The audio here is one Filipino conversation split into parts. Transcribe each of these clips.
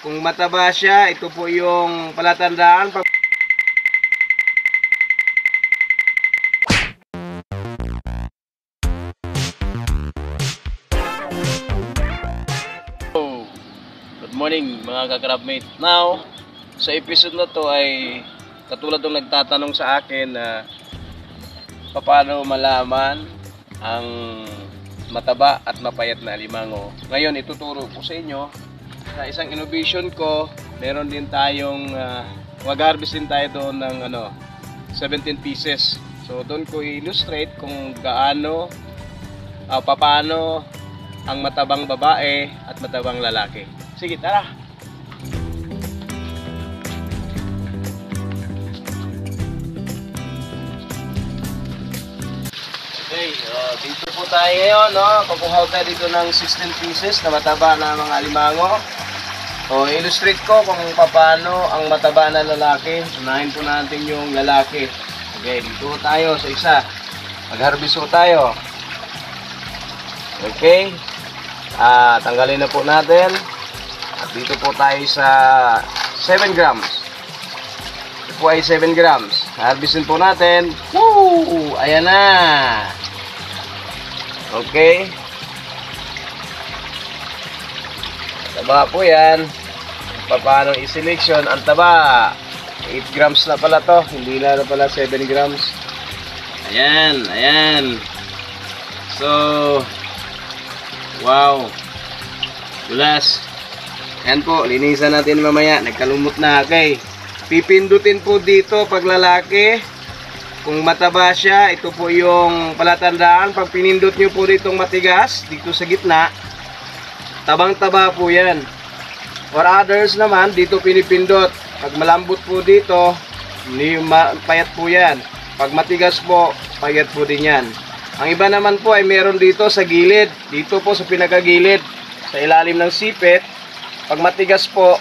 Kung mataba siya, ito po yung palatandaan. Pag Good morning mga kakrabmate. Now, sa episode na to ay katulad ng nagtatanong sa akin na paano malaman ang mataba at mapayat na alimango. Ngayon, ituturo ko sa inyo sa isang innovation ko, meron din tayong uh, mag-harvest din tayo doon ng ano, 17 pieces. So, doon ko illustrate kung gaano, uh, paano ang matabang babae at matabang lalaki. Sige, tara! Okay, uh, dito po tayo ngayon, no? Kukuha tayo dito ng 16 pieces na mataba na mga alimango. So, illustrate ko kung paano ang mataba na lalaki. Unahin po natin yung lalaki. Okay, dito tayo sa isa. Mag-harvest po tayo. Okay. Ah, tanggalin na po natin. At dito po tayo sa 7 grams. Ito po ay 7 grams. Harvestin po natin. Woo! Ayan na. Okay. Taba po yan. Paano i-selection? Ang taba. 8 grams na pala to. Hindi na na pala 7 grams. Ayan. Ayan. So, wow. Dulas. Yan po, linisan natin mamaya. Nagkalumot na. Okay. Pipindutin po dito pag lalaki. Kung mataba siya, ito po yung palatandaan. Pag pinindot nyo po ditong matigas, dito sa gitna, tabang-taba po yan. For others naman, dito pinipindot. Pag malambot po dito, payat po yan. Pag matigas po, payat po din yan. Ang iba naman po ay meron dito sa gilid. Dito po sa pinakagilid, sa ilalim ng sipit. Pag matigas po,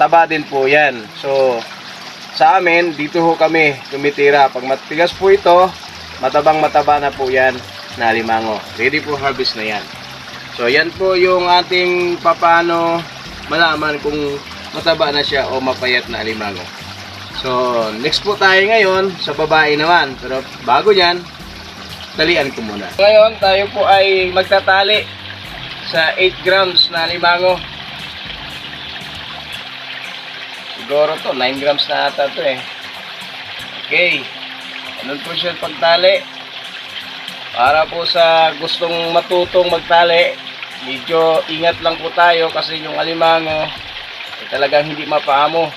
taba din po yan. So, sa amin, dito ho kami tumitira. Pag matigas po ito, matabang mataba na po yan na limango. Ready for harvest na yan. So, yan po yung ating papano malaman kung mataba na siya o mapayat na limango. So, next po tayo ngayon sa babae naman. Pero bago yan, talian ko muna. Ngayon, tayo po ay magtatali sa 8 grams na limango. Siguro to, 9 grams na ata to eh. Okay. Ganun po siya pagtali. Para po sa gustong matutong magtali, medyo ingat lang po tayo kasi yung alimango ay talagang hindi mapaamo.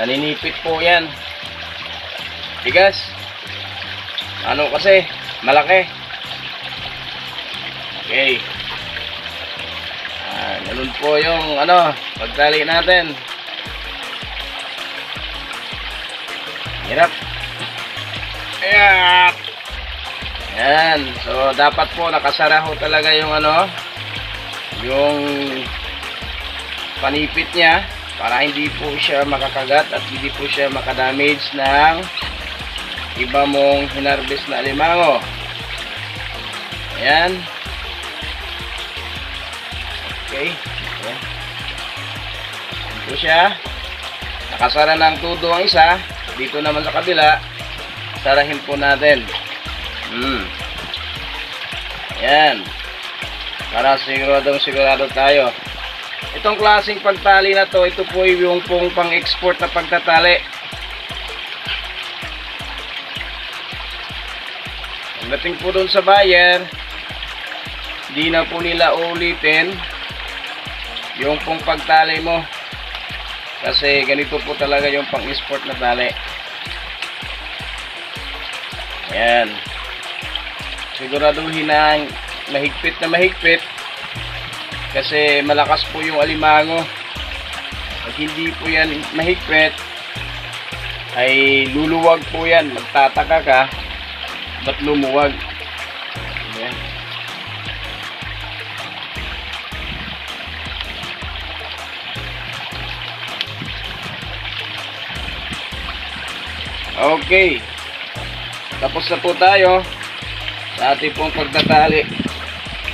Naninipit po yan. Bigas. Ano kasi, malaki. Okay. Ah, ganun po yung ano, pagtali natin. Hirap. Ayan. Ayan. So, dapat po nakasara ho talaga yung ano, yung panipit niya para hindi po siya makakagat at hindi po siya makadamage ng iba mong hinarvest na alimango. Ayan. Okay. Ayan. Ayan po siya. Nakasara ng tudo ang isa. Dito naman sa kabila, sarahin po natin. Hmm. Ayan. Para siguradong sigurado tayo. Itong klaseng pagtali na to, ito po yung pong pang-export na pagtatali. Pagdating po doon sa buyer, di na po nila ulitin yung pong pagtali mo. Kasi ganito po talaga yung pang-export na tali. Ayan. Siguraduhin na mahigpit na mahigpit. Kasi malakas po yung alimango. Pag hindi po yan mahigpit, ay luluwag po yan. Magtataka ka, ba't lumuwag? Okay. Tapos na po tayo sa ating pong pagtatali.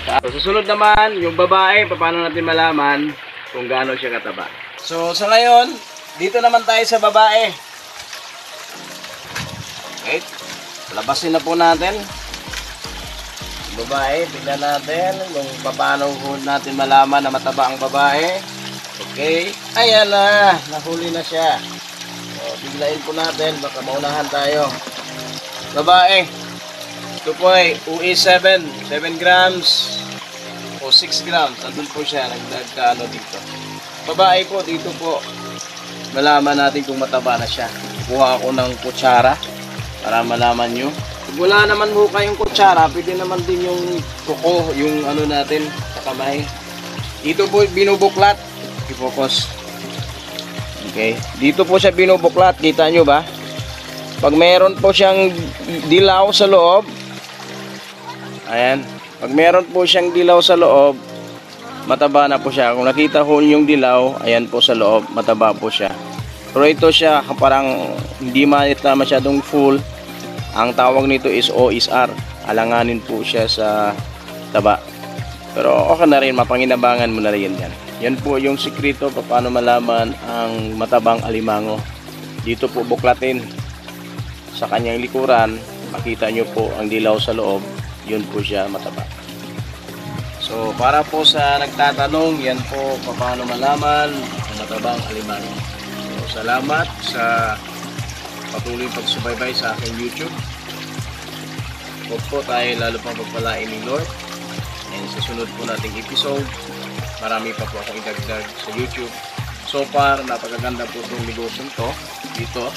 Sa susunod naman, yung babae, paano natin malaman kung gaano siya kataba. So, sa ngayon, dito naman tayo sa babae. Okay, labasin na po natin. Babae, tignan natin kung paano natin malaman na mataba ang babae. Okay, ayan na, nahuli na siya. So, biglayin po natin, baka maunahan tayo. Babae, ito po ay UE 7, 7 grams o 6 grams. Andun po siya, nagdagka ano dito. Babae po, dito po, malaman natin kung mataba na siya. Kuha ako ng kutsara para malaman nyo. Kung wala naman ho kayong kutsara, pwede naman din yung kuko, yung ano natin sa kamay. Dito po binubuklat. I-focus. Okay. Dito po siya binubuklat. Kita nyo ba? Pag meron po siyang dilaw sa loob, ayan. Pag meron po siyang dilaw sa loob, mataba na po siya. Kung nakita ho yung dilaw, ayan po sa loob, mataba po siya. Pero ito siya, parang hindi manita masyadong full. Ang tawag nito is OSR. Alanganin po siya sa taba. Pero okay na rin, mapanginabangan mo na rin yan. Yan po yung sikreto pa paano malaman ang matabang alimango. Dito po buklatin sa kanyang likuran. Makita nyo po ang dilaw sa loob. Yun po siya mataba. So para po sa nagtatanong, yan po pa paano malaman ang matabang alimango. So salamat sa patuloy pagsubaybay sa aking YouTube. Huwag po tayo lalo pang pagpalain ni Lord. And sa sunod po nating episode, marami pa po akong idagdag sa YouTube. So far, napakaganda po itong negosyo to dito.